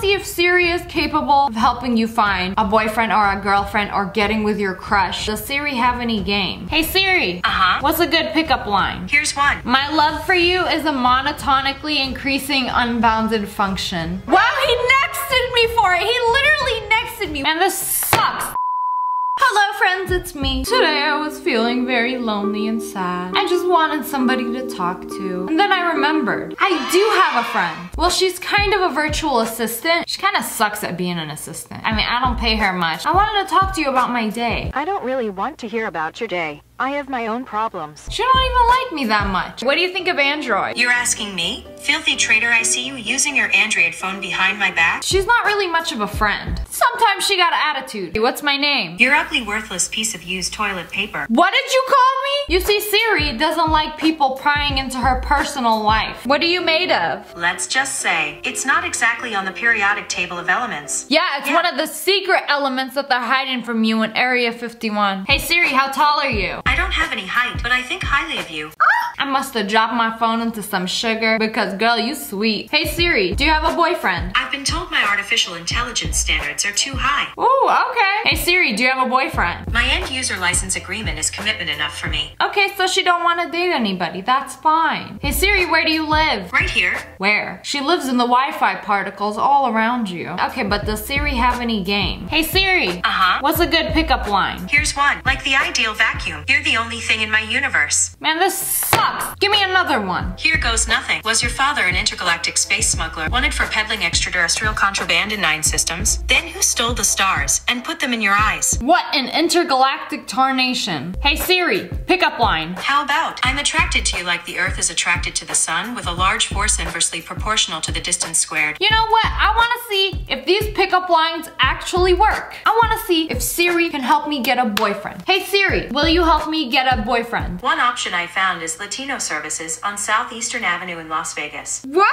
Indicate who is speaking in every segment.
Speaker 1: see if Siri is capable of helping you find a boyfriend or a girlfriend or getting with your crush. Does Siri have any game? Hey Siri.
Speaker 2: Uh-huh.
Speaker 1: What's a good pickup line?
Speaker 2: Here's one.
Speaker 1: My love for you is a monotonically increasing unbounded function. Wow, he nexted me for it. He literally nexted me. And this sucks. Friends, it's me. Today I was feeling very lonely and sad. I just wanted somebody to talk to. And then I remembered, I do have a friend. Well, she's kind of a virtual assistant. She kind of sucks at being an assistant. I mean, I don't pay her much. I wanted to talk to you about my day.
Speaker 3: I don't really want to hear about your day. I have my own problems.
Speaker 1: She don't even like me that much. What do you think of Android?
Speaker 2: You're asking me? Filthy traitor, I see you using your Android phone behind my back?
Speaker 1: She's not really much of a friend. Sometimes she got an attitude. What's my name?
Speaker 2: Your ugly, worthless piece of used toilet paper.
Speaker 1: What did you call me? You see, Siri doesn't like people prying into her personal life. What are you made of?
Speaker 2: Let's just say, it's not exactly on the periodic table of elements.
Speaker 1: Yeah, it's
Speaker 2: Yeah.
Speaker 1: one of the secret elements that they're hiding from you in Area 51. Hey Siri, how tall are you?
Speaker 2: I don't have any height, but I think highly of you.
Speaker 1: I must have dropped my phone into some sugar because girl, you sweet. Hey Siri, do you have a boyfriend?
Speaker 2: I've been told my artificial intelligence standards are too high.
Speaker 1: Ooh, okay. Hey Siri, do you have a boyfriend?
Speaker 2: My end user license agreement is commitment enough for me.
Speaker 1: Okay, so she don't want to date anybody. That's fine. Hey Siri, where do you live?
Speaker 2: Right here.
Speaker 1: Where? She lives in the Wi-Fi particles all around you. Okay, but does Siri have any game? Hey Siri,
Speaker 2: Uh-huh.
Speaker 1: what's a good pickup line?
Speaker 2: Here's one. Like the ideal vacuum. You're the only thing in my universe.
Speaker 1: Man, this sucks. Give me another one.
Speaker 2: Here goes nothing. Was your father an intergalactic space smuggler, wanted for peddling extraterrestrial contraband in nine systems? Then who stole the stars and put them in your eyes?
Speaker 1: What an intergalactic tarnation. Hey Siri, pickup line.
Speaker 2: How about? I'm attracted to you like the Earth is attracted to the Sun, with a large force inversely proportional to the distance squared.
Speaker 1: You know what? I want to see if these pickup lines actually work. I want to see if Siri can help me get a boyfriend. Hey Siri, will you help me get a boyfriend?
Speaker 2: One option I found is Services on Southeastern Avenue in Las Vegas.
Speaker 1: What?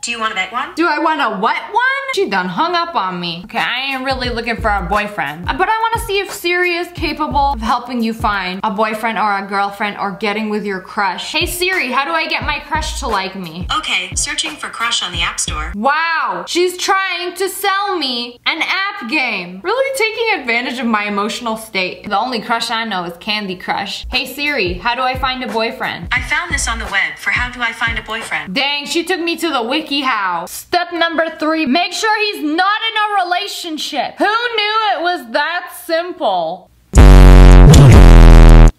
Speaker 2: Do you want to bet one?
Speaker 1: Do I want a what one? She done hung up on me. Okay, I ain't really looking for a boyfriend. But I want to see if Siri is capable of helping you find a boyfriend or a girlfriend or getting with your crush. Hey Siri, how do I get my crush to like me?
Speaker 2: Okay, searching for Crush on the App Store.
Speaker 1: Wow, she's trying to sell me an app game. Really taking advantage of my emotional state. The only crush I know is Candy Crush. Hey Siri, how do I find a boyfriend?
Speaker 2: I found this on the web for how do I find a boyfriend.
Speaker 1: Dang, she took me to the wikiHow. Step number three, make sure he's not in a relationship. Who knew it was that simple?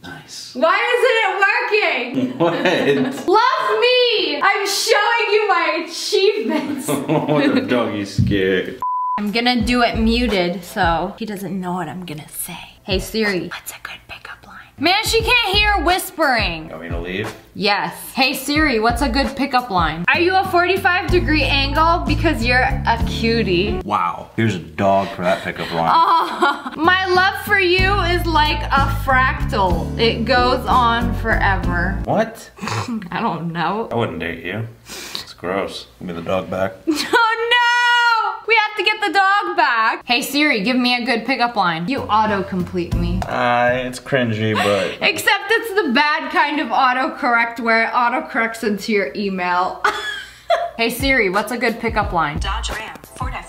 Speaker 4: Nice.
Speaker 1: Why isn't it working?
Speaker 4: What?
Speaker 1: Love me! I'm showing you my achievements.
Speaker 4: what the doggy scared?
Speaker 1: I'm gonna do it muted so he doesn't know what I'm gonna say. Hey Siri, what's a good pickup line? Man, she can't hear whispering.
Speaker 4: Want me to leave?
Speaker 1: Yes. Hey Siri, what's a good pickup line? Are you a 45 degree angle? Because you're a cutie.
Speaker 4: Wow. Here's a dog for that pickup line.
Speaker 1: Oh, my love for you is like a fractal. It goes on forever.
Speaker 4: What?
Speaker 1: I don't know.
Speaker 4: I wouldn't date you. It's gross. Give me the dog back.
Speaker 1: back. Hey Siri, give me a good pickup line. You auto-complete me.
Speaker 4: Uh, it's cringy, but
Speaker 1: Except it's the bad kind of autocorrect where it autocorrects into your email. hey Siri, what's a good pickup line?
Speaker 2: Dodge Ram, Ford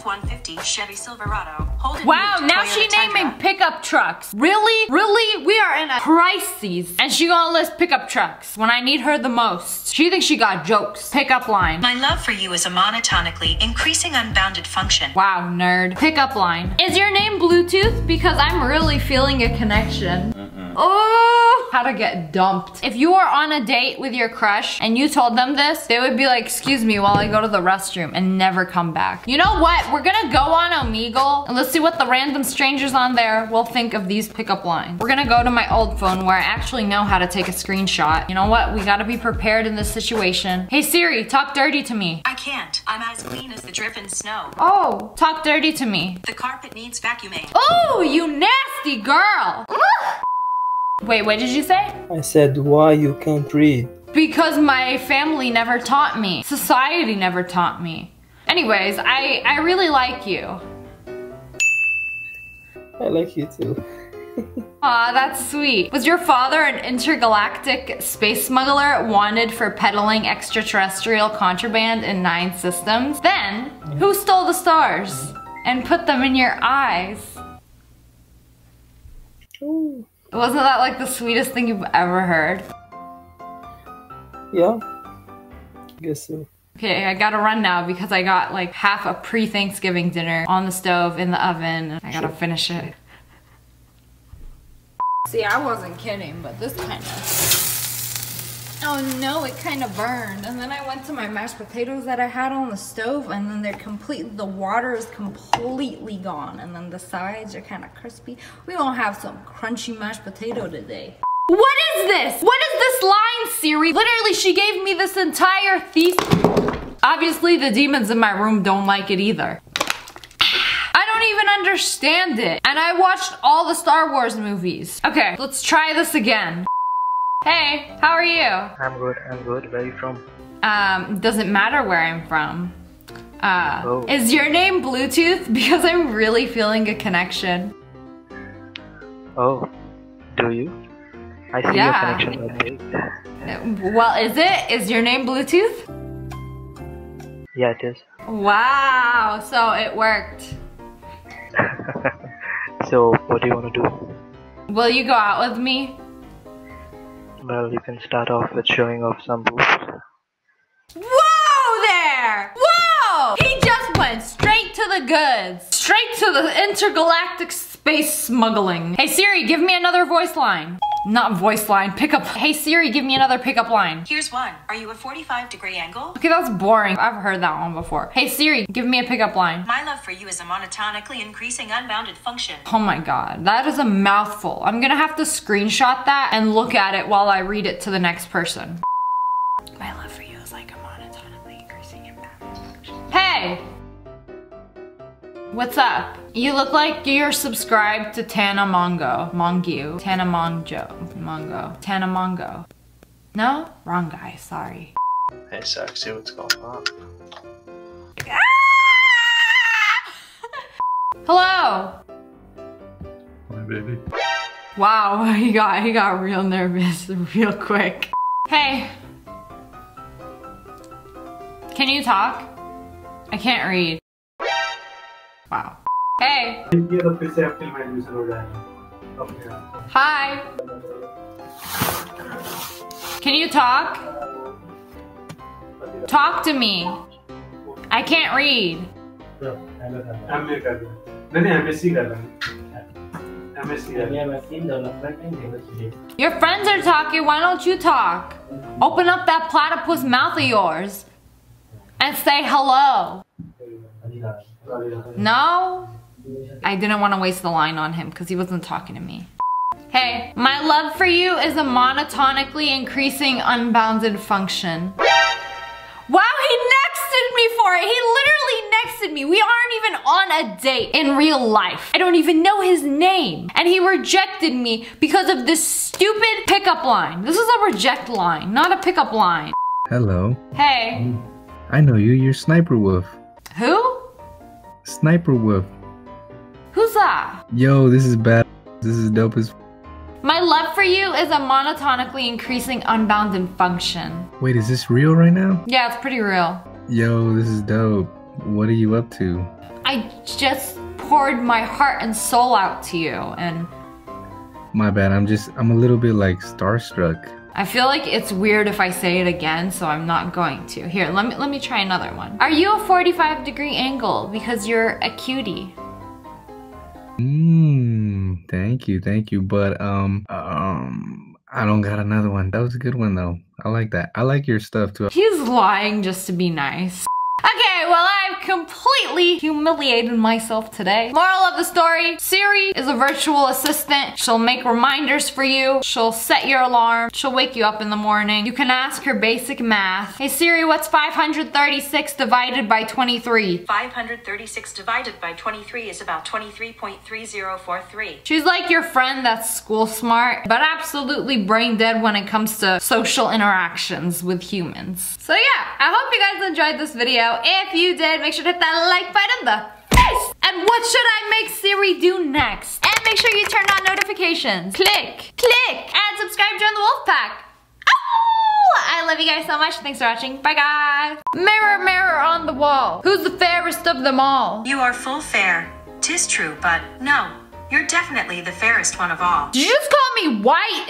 Speaker 2: F-150, Chevy Silverado. Holden
Speaker 1: Wow,
Speaker 2: Buick,
Speaker 1: now
Speaker 2: Toyota
Speaker 1: she
Speaker 2: Tundra.
Speaker 1: naming pickup trucks. Really? Really? We are in a crisis. And she gonna list pickup trucks when I need her the most. She thinks she got jokes. Pickup line.
Speaker 2: My love for you is a monotonically increasing unbounded function.
Speaker 1: Wow, nerd. Pickup line. Is your name Bluetooth? Because I'm really feeling a connection. Uh-uh. Oh, how to get dumped. If you were on a date with your crush and you told them this, they would be like, excuse me while I go to the restroom and never come back. You know what? We're gonna go on Omegle and let's see what the random strangers on there will think of these pickup lines. We're gonna go to my old phone where I actually know how to take a screenshot. You know what? We gotta be prepared in this situation. Hey Siri, talk dirty to me.
Speaker 2: I can't. I'm as clean as the driven snow.
Speaker 1: Oh, talk dirty to me.
Speaker 2: The carpet needs vacuuming.
Speaker 1: Oh, you nasty girl. Wait, what did you say?
Speaker 5: I said, why you can't read?
Speaker 1: Because my family never taught me. Society never taught me. Anyways, I, I really like you.
Speaker 5: I like you too.
Speaker 1: Aw, that's sweet. Was your father an intergalactic space smuggler wanted for peddling extraterrestrial contraband in nine systems? Then, who stole the stars and put them in your eyes?
Speaker 5: Ooh.
Speaker 1: Wasn't that like the sweetest thing you've ever heard?
Speaker 5: Yeah. I guess so.
Speaker 1: Okay, I gotta run now because I got like half a pre-Thanksgiving dinner on the stove in the oven. I gotta finish it. See, I wasn't kidding, but this kind of... Oh no, it kind of burned. And then I went to my mashed potatoes that I had on the stove and then they're complete, the water is completely gone. And then the sides are kind of crispy. We gonna have some crunchy mashed potato today. What is this? What is this line, Siri? Literally, she gave me this entire thesis. Obviously, the demons in my room don't like it either. I don't even understand it. And I watched all the Star Wars movies. Okay, let's try this again. Hey, how are you?
Speaker 6: I'm good, I'm good. Where are you from?
Speaker 1: Um, doesn't matter where I'm from. Uh,
Speaker 6: Oh.
Speaker 1: is your name Bluetooth? Because I'm really feeling a connection.
Speaker 6: Oh, do you? I see
Speaker 1: Yeah.
Speaker 6: your connection right
Speaker 1: Well, is it? Is your name Bluetooth?
Speaker 6: Yeah, it is.
Speaker 1: Wow, so it worked.
Speaker 6: so, what do you want to do?
Speaker 1: Will you go out with me?
Speaker 6: Well, you can start off with showing off some boobs.
Speaker 1: Whoa there! Whoa! He just went straight to the goods. Straight to the intergalactic space smuggling. Hey Siri, give me another voice line. Not voice line, pickup. Hey Siri, give me another pickup line.
Speaker 2: Here's one. Are you a 45 degree angle?
Speaker 1: Okay, that's boring. I've heard that one before. Hey Siri, give me a pickup line.
Speaker 2: My love for you is a monotonically increasing unbounded function.
Speaker 1: Oh my god, that is a mouthful. I'm gonna have to screenshot that and look at it while I read it to the next person. My love for you is like a monotonically increasing impact. Hey! What's up? You look like you're subscribed to Tana Mongo. Mongu. Tana Monjo. Mongo. Tana Mongo. No? Wrong guy, sorry.
Speaker 6: Hey, sexy, what's going on?
Speaker 1: Hello!
Speaker 4: My baby.
Speaker 1: Wow, he got he got real nervous real quick. Hey. Can you talk? I can't read. Wow. Hey.
Speaker 7: ये तो फिर से अप्रैल में admission हो जाएगा अपने आप
Speaker 1: Hi. Can you talk? Talk to me. I can't read.
Speaker 7: M A कर रहे हैं नहीं नहीं एम एस सी कर रहे हैं एम एस सी कर रहे हैं
Speaker 1: Your friends are talking, why don't you talk? Open up that platypus mouth of yours and say hello. No? I didn't want to waste the line on him because he wasn't talking to me. Hey, my love for you is a monotonically increasing unbounded function. Wow, he nexted me for it. He literally nexted me. We aren't even on a date in real life. I don't even know his name. And he rejected me because of this stupid pickup line. This is a reject line, not a pickup line.
Speaker 8: Hello.
Speaker 1: Hey,
Speaker 8: I know you. You're Sniper Wolf.
Speaker 1: who?
Speaker 8: Sniper Wolf.
Speaker 1: Who's that?
Speaker 8: Yo, this is bad. This is dope as.
Speaker 1: My love for you is a monotonically increasing unbounded function.
Speaker 8: Wait, is this real right now?
Speaker 1: Yeah, it's pretty real.
Speaker 8: Yo, this is dope. What are you up to?
Speaker 1: I just poured my heart and soul out to you, and
Speaker 8: My bad. I'm just. I'm a little bit like starstruck.
Speaker 1: I feel like it's weird if I say it again, so I'm not going to. Here, let me let me try another one. Are you a 45 degree angle because you're a cutie?
Speaker 8: Mmm. Thank you. Thank you. But um um. I don't got another one. That was a good one though. I like that. I like your stuff too.
Speaker 1: He's lying just to be nice. Okay, well I've completely humiliated myself today. Moral of the story, Siri is a virtual assistant. She'll make reminders for you. She'll set your alarm. She'll wake you up in the morning. You can ask her basic math. Hey Siri, what's 536 divided by 23?
Speaker 2: 536 divided by 23 is about 23.3043.
Speaker 1: She's like your friend that's school smart, but absolutely brain dead when it comes to social interactions with humans. So yeah, I hope you guys enjoyed this video. If you did, make sure to hit that like button the face. And what should I make Siri do next? And make make sure you turn on notifications. Click, click, and subscribe, join the wolf pack. Oh, I love you guys so much. Thanks for watching. Bye, guys. Mirror, mirror on the wall. Who's the fairest of them all?
Speaker 2: You are full fair. Tis true, but no, you're definitely the fairest one of all.
Speaker 1: Did you just call me white?